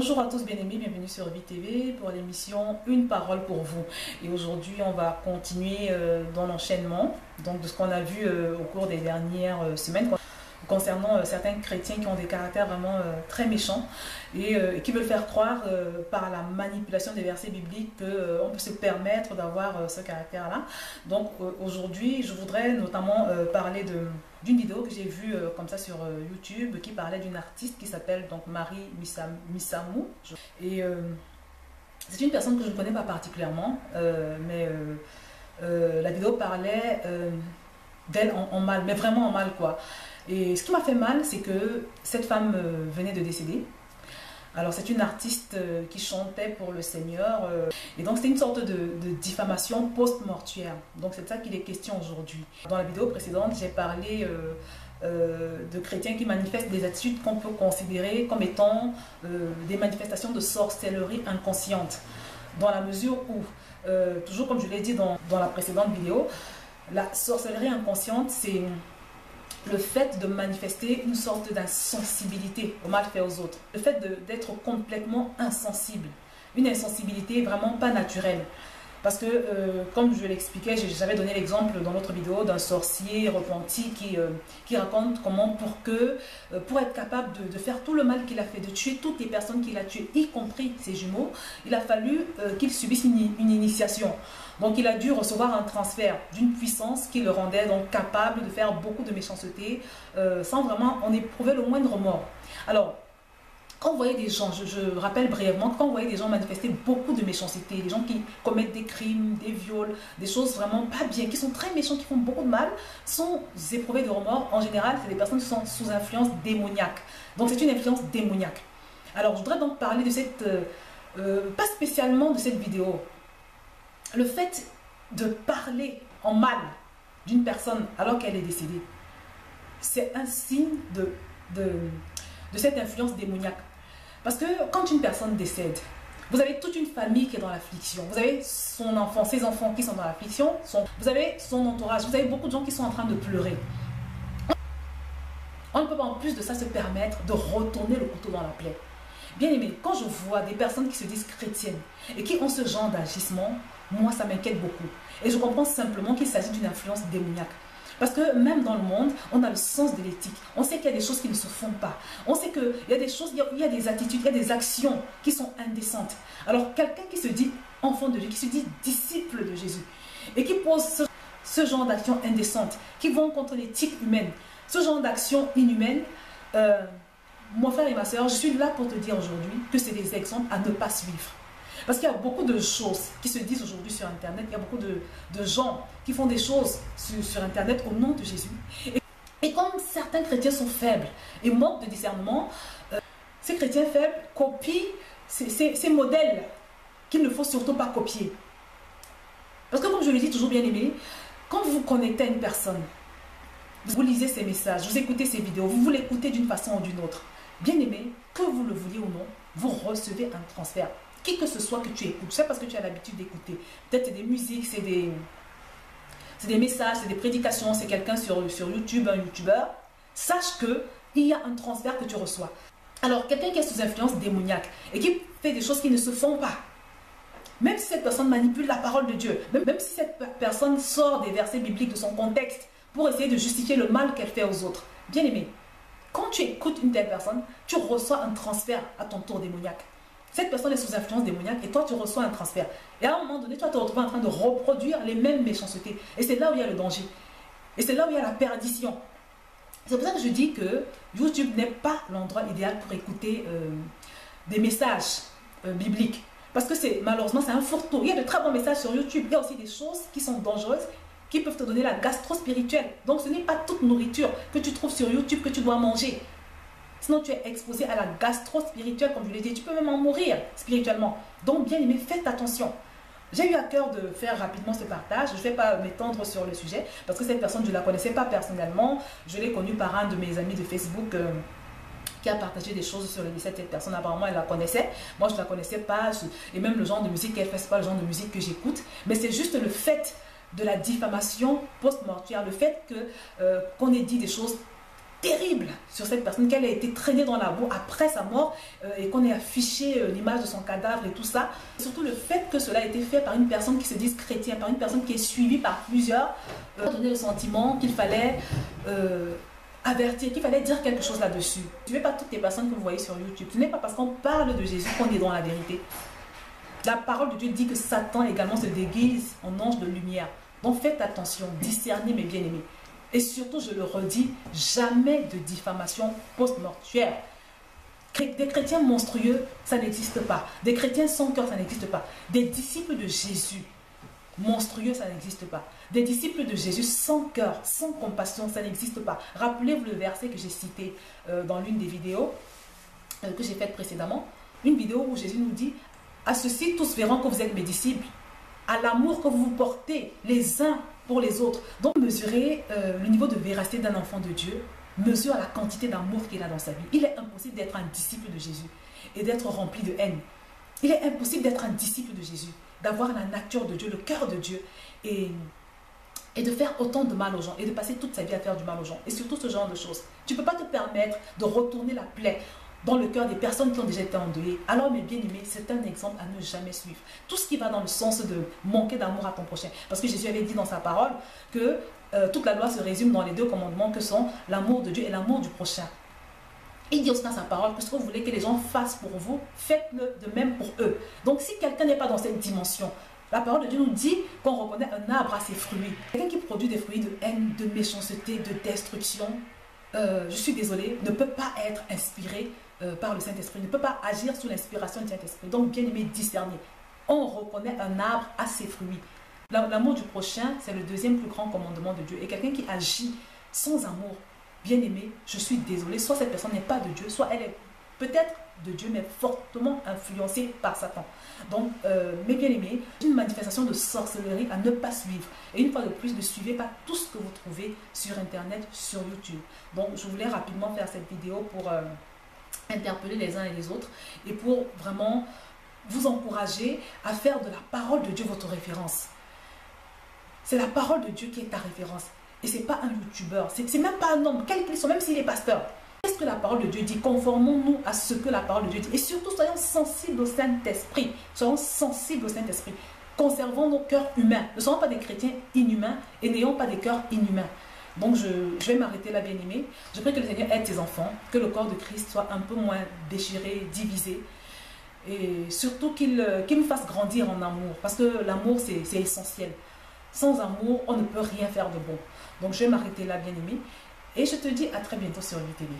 Bonjour à tous bien-aimés, bienvenue sur VTV pour l'émission Une parole pour vous. Et aujourd'hui, on va continuer euh, dans l'enchaînement donc de ce qu'on a vu euh, au cours des dernières euh, semaines concernant certains chrétiens qui ont des caractères vraiment très méchants et, qui veulent faire croire par la manipulation des versets bibliques qu'on peut se permettre d'avoir ce caractère-là. Donc aujourd'hui, je voudrais notamment parler d'une vidéo que j'ai vue euh, comme ça sur euh, YouTube qui parlait d'une artiste qui s'appelle donc Marie Misamou. Et euh, c'est une personne que je ne connais pas particulièrement, mais la vidéo parlait d'elle en, en, mal, mais vraiment en mal quoi. Et ce qui m'a fait mal, c'est que cette femme venait de décéder. Alors c'est une artiste euh, qui chantait pour le Seigneur euh, et donc c'était une sorte de, diffamation post-mortuaire. Donc c'est de ça qu'il est question aujourd'hui. Dans la vidéo précédente, j'ai parlé euh, de chrétiens qui manifestent des attitudes qu'on peut considérer comme étant des manifestations de sorcellerie inconsciente. Dans la mesure où, toujours comme je l'ai dit dans la précédente vidéo, la sorcellerie inconsciente c'est le fait de manifester une sorte d'insensibilité au mal fait aux autres, le fait d'être complètement insensible, une insensibilité vraiment pas naturelle. Parce que, euh, comme je l'expliquais, j'avais donné l'exemple dans notre vidéo d'un sorcier repenti qui, euh, qui raconte comment, pour, que, euh, pour être capable de, faire tout le mal qu'il a fait, de tuer toutes les personnes qu'il a tuées, y compris ses jumeaux, il a fallu qu'il subisse une, une, initiation. Donc, il a dû recevoir un transfert d'une puissance qui le rendait donc capable de faire beaucoup de méchanceté sans vraiment en éprouver le moindre remords. Alors, quand vous voyez des gens, je, rappelle brièvement, quand vous voyez des gens manifester beaucoup de méchanceté, des gens qui commettent des crimes, des viols, des choses vraiment pas bien, qui sont très méchants, qui font beaucoup de mal, sont éprouvés de remords. En général, c'est des personnes qui sont sous influence démoniaque. Donc c'est une influence démoniaque. Alors je voudrais donc parler de cette, euh, euh, pas spécialement de cette vidéo, le fait de parler en mal d'une personne alors qu'elle est décédée, c'est un signe de, de, de cette influence démoniaque. Parce que quand une personne décède, vous avez toute une famille qui est dans l'affliction. Vous avez son enfant, ses enfants qui sont dans l'affliction. Vous avez son entourage. Vous avez beaucoup de gens qui sont en train de pleurer. On ne peut pas en plus de ça se permettre de retourner le couteau dans la plaie. Bien aimé, quand je vois des personnes qui se disent chrétiennes et qui ont ce genre d'agissement, moi ça m'inquiète beaucoup. Et je comprends simplement qu'il s'agit d'une influence démoniaque. Parce que même dans le monde, on a le sens de l'éthique. On sait qu'il y a des choses qui ne se font pas. On sait qu'il y a des choses, il y a des attitudes, il y a des actions qui sont indécentes. Alors quelqu'un qui se dit enfant de Dieu, qui se dit disciple de Jésus, et qui pose ce, genre d'actions indécentes, qui vont contre l'éthique humaine, ce genre d'actions inhumaines, euh, mon frère et ma soeur, je suis là pour te dire aujourd'hui que c'est des exemples à ne pas suivre. Parce qu'il y a beaucoup de choses qui se disent aujourd'hui sur Internet. Il y a beaucoup de, gens qui font des choses sur, Internet au nom de Jésus. Et, comme certains chrétiens sont faibles et manquent de discernement, euh, ces chrétiens faibles copient ces, modèles qu'il ne faut surtout pas copier. Parce que comme je le dis toujours bien aimé, quand vous vous connectez à une personne, vous lisez ses messages, vous écoutez ses vidéos, vous vous l'écoutez d'une façon ou d'une autre. Bien aimé, que vous le vouliez ou non, vous recevez un transfert qui que ce soit que tu écoutes, c'est parce que tu as l'habitude d'écouter. Peut-être c'est des musiques, c'est des, des messages, c'est des prédications, c'est quelqu'un sur, sur YouTube, un YouTuber. Sache que il y a un transfert que tu reçois. Alors, quelqu'un qui est sous influence démoniaque et qui fait des choses qui ne se font pas, même si cette personne manipule la parole de Dieu, même, même si cette personne sort des versets bibliques de son contexte pour essayer de justifier le mal qu'elle fait aux autres, bien aimé, quand tu écoutes une telle personne, tu reçois un transfert à ton tour démoniaque. Cette personne est sous influence démoniaque et toi, tu reçois un transfert. Et à un moment donné, toi, tu te retrouves en train de reproduire les mêmes méchancetés. Et c'est là où il y a le danger. Et c'est là où il y a la perdition. C'est pour ça que je dis que YouTube n'est pas l'endroit idéal pour écouter euh, des messages euh, bibliques. Parce que c'est malheureusement, c'est un fourre-tout. Il y a de très bons messages sur YouTube. Il y a aussi des choses qui sont dangereuses, qui peuvent te donner la gastro spirituelle. Donc ce n'est pas toute nourriture que tu trouves sur YouTube que tu dois manger. Sinon, tu es exposé à la gastro-spirituelle, comme je l'ai dit. Tu peux même en mourir spirituellement. Donc, bien aimé, faites attention. J'ai eu à cœur de faire rapidement ce partage. Je ne vais pas m'étendre sur le sujet parce que cette personne, je ne la connaissais pas personnellement. Je l'ai connue par un de mes amis de Facebook. Euh, qui a partagé des choses sur le de cette personne. Apparemment, elle la connaissait. Moi, je ne la connaissais pas. Et même le genre de musique qu'elle fait, ce pas le genre de musique que j'écoute. Mais c'est juste le fait de la diffamation post-mortuaire. Le fait euh, qu'on ait dit des choses terribles sur cette personne, qu'elle a été traînée dans la boue après sa mort euh, et qu'on ait affiché euh, l'image de son cadavre et tout ça. surtout le fait que cela a été fait par une personne qui se dit chrétien, par une personne qui est suivie par plusieurs, euh, donner le sentiment qu'il fallait avertir, qu'il fallait dire quelque chose là-dessus. Tu ne pas toutes les personnes que vous voyez sur YouTube. Ce n'est pas parce qu'on parle de Jésus qu'on est dans la vérité. La parole de Dieu dit que Satan également se déguise en ange de lumière. Donc faites attention, discernez mes bien-aimés. Et surtout, je le redis, jamais de diffamation post-mortuaire. Des chrétiens monstrueux, ça n'existe pas. Des chrétiens sans cœur, ça n'existe pas. Des disciples de Jésus, monstrueux, ça n'existe pas. Des disciples de Jésus sans cœur, sans compassion, ça n'existe pas. Rappelez-vous le verset que j'ai cité euh, dans l'une des vidéos euh, que j'ai faites précédemment. Une vidéo où Jésus nous dit, à ceci tous verront que vous êtes mes disciples, à l'amour que vous portez les uns pour les autres. Donc mesurer euh, le niveau de véracité d'un enfant de Dieu, mesure la quantité d'amour qu'il a dans sa vie. Il est impossible d'être un disciple de Jésus et d'être rempli de haine. Il est impossible d'être un disciple de Jésus, d'avoir la nature de Dieu, le cœur de Dieu et, et de faire autant de mal aux gens et de passer toute sa vie à faire du mal aux gens et surtout ce genre de choses. Tu ne peux pas te permettre de retourner la plaie dans le cœur des personnes qui ont déjà été endeuillées. Alors, mes bien-aimés, c'est un exemple à ne jamais suivre. Tout ce qui va dans le sens de manquer d'amour à ton prochain. Parce que Jésus avait dit dans sa parole que euh, toute la loi se résume dans les deux commandements que sont l'amour de Dieu et l'amour du prochain. Il dit aussi dans sa parole que ce que vous voulez que les gens fassent pour vous, faites-le de même pour eux. Donc, si quelqu'un n'est pas dans cette dimension, la parole de Dieu nous dit qu'on reconnaît un arbre à ses fruits. Quelqu'un qui produit des fruits de haine, de méchanceté, de destruction, euh, je suis désolée, ne peut pas être inspiré euh, par le Saint-Esprit, ne peut pas agir sous l'inspiration du Saint-Esprit. Donc, bien aimé, discerner. On reconnaît un arbre à ses fruits. L'amour du prochain, c'est le deuxième plus grand commandement de Dieu. Et quelqu'un qui agit sans amour, bien aimé, je suis désolé, soit cette personne n'est pas de Dieu, soit elle est peut-être de Dieu, mais fortement influencée par Satan. Donc, euh, mes bien-aimés, une manifestation de sorcellerie à ne pas suivre. Et une fois de plus, ne suivez pas tout ce que vous trouvez sur Internet, sur YouTube. Donc, je voulais rapidement faire cette vidéo pour... Euh, interpeller les uns et les autres et pour vraiment vous encourager à faire de la parole de Dieu votre référence. C'est la parole de Dieu qui est ta référence. Et ce n'est pas un youtubeur, c'est même pas un homme, quel qu'il soit, même s'il est pasteur. Que la parole de Dieu dit Conformons-nous à ce que la parole de Dieu dit. Et surtout, soyons sensibles au Saint-Esprit. Soyons sensibles au Saint-Esprit. Conservons nos cœurs humains. Ne soyons pas des chrétiens inhumains et n'ayons pas des cœurs inhumains. Donc je, vais m'arrêter là, bien aimé. Je prie que le Seigneur aide tes enfants, que le corps de Christ soit un peu moins déchiré, divisé. Et surtout qu'il nous fasse grandir en amour. Parce que l'amour, c'est essentiel. Sans amour, on ne peut rien faire de bon. Donc je vais m'arrêter là, bien aimé. Et je te dis à très bientôt sur VTV.